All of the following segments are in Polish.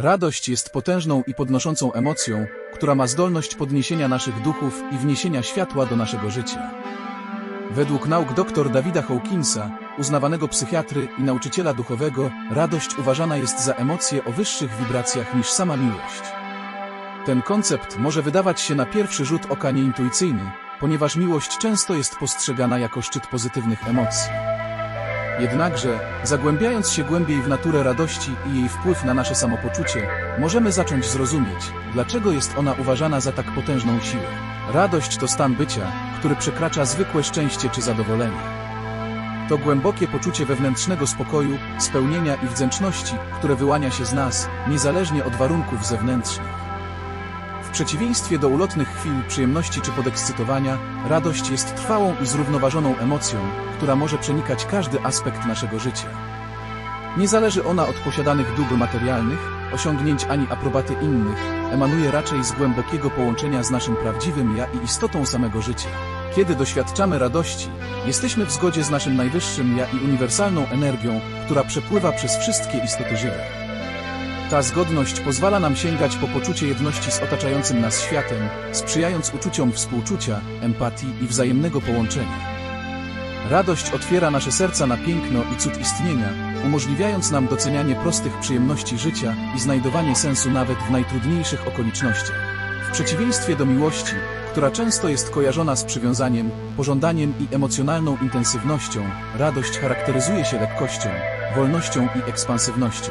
Radość jest potężną i podnoszącą emocją, która ma zdolność podniesienia naszych duchów i wniesienia światła do naszego życia. Według nauk dr Davida Hawkinsa, uznawanego psychiatry i nauczyciela duchowego, radość uważana jest za emocję o wyższych wibracjach niż sama miłość. Ten koncept może wydawać się na pierwszy rzut oka nieintuicyjny, ponieważ miłość często jest postrzegana jako szczyt pozytywnych emocji. Jednakże, zagłębiając się głębiej w naturę radości i jej wpływ na nasze samopoczucie, możemy zacząć zrozumieć, dlaczego jest ona uważana za tak potężną siłę. Radość to stan bycia, który przekracza zwykłe szczęście czy zadowolenie. To głębokie poczucie wewnętrznego spokoju, spełnienia i wdzięczności, które wyłania się z nas, niezależnie od warunków zewnętrznych. Przeciwieństwie do ulotnych chwil przyjemności czy podekscytowania, radość jest trwałą i zrównoważoną emocją, która może przenikać każdy aspekt naszego życia. Nie zależy ona od posiadanych dóbr materialnych, osiągnięć ani aprobaty innych, emanuje raczej z głębokiego połączenia z naszym prawdziwym ja i istotą samego życia. Kiedy doświadczamy radości, jesteśmy w zgodzie z naszym najwyższym ja i uniwersalną energią, która przepływa przez wszystkie istoty żywe. Ta zgodność pozwala nam sięgać po poczucie jedności z otaczającym nas światem, sprzyjając uczuciom współczucia, empatii i wzajemnego połączenia. Radość otwiera nasze serca na piękno i cud istnienia, umożliwiając nam docenianie prostych przyjemności życia i znajdowanie sensu nawet w najtrudniejszych okolicznościach. W przeciwieństwie do miłości, która często jest kojarzona z przywiązaniem, pożądaniem i emocjonalną intensywnością, radość charakteryzuje się lekkością, wolnością i ekspansywnością.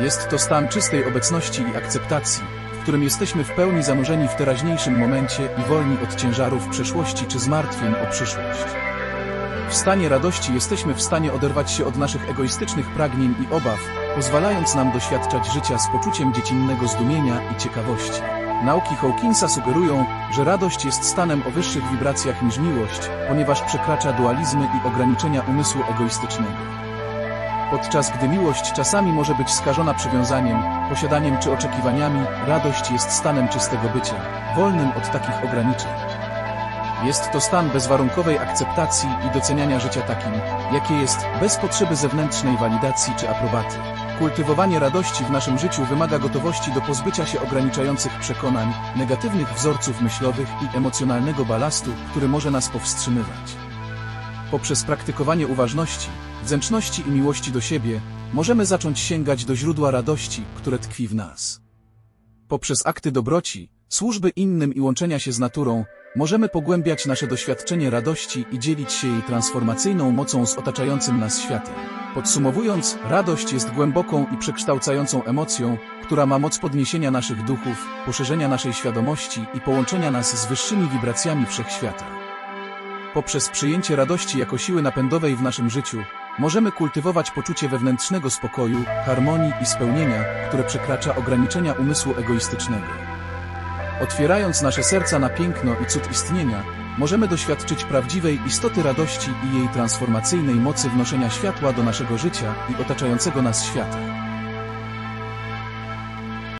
Jest to stan czystej obecności i akceptacji, w którym jesteśmy w pełni zanurzeni w teraźniejszym momencie i wolni od ciężarów przeszłości czy zmartwień o przyszłość. W stanie radości jesteśmy w stanie oderwać się od naszych egoistycznych pragnień i obaw, pozwalając nam doświadczać życia z poczuciem dziecinnego zdumienia i ciekawości. Nauki Hawkinsa sugerują, że radość jest stanem o wyższych wibracjach niż miłość, ponieważ przekracza dualizmy i ograniczenia umysłu egoistycznego. Podczas gdy miłość czasami może być skażona przywiązaniem, posiadaniem czy oczekiwaniami, radość jest stanem czystego bycia, wolnym od takich ograniczeń. Jest to stan bezwarunkowej akceptacji i doceniania życia takim, jakie jest, bez potrzeby zewnętrznej walidacji czy aprobaty. Kultywowanie radości w naszym życiu wymaga gotowości do pozbycia się ograniczających przekonań, negatywnych wzorców myślowych i emocjonalnego balastu, który może nas powstrzymywać. Poprzez praktykowanie uważności, wdzięczności i miłości do siebie, możemy zacząć sięgać do źródła radości, które tkwi w nas. Poprzez akty dobroci, służby innym i łączenia się z naturą, możemy pogłębiać nasze doświadczenie radości i dzielić się jej transformacyjną mocą z otaczającym nas światem. Podsumowując, radość jest głęboką i przekształcającą emocją, która ma moc podniesienia naszych duchów, poszerzenia naszej świadomości i połączenia nas z wyższymi wibracjami wszechświata. Poprzez przyjęcie radości jako siły napędowej w naszym życiu, Możemy kultywować poczucie wewnętrznego spokoju, harmonii i spełnienia, które przekracza ograniczenia umysłu egoistycznego. Otwierając nasze serca na piękno i cud istnienia, możemy doświadczyć prawdziwej istoty radości i jej transformacyjnej mocy wnoszenia światła do naszego życia i otaczającego nas świata.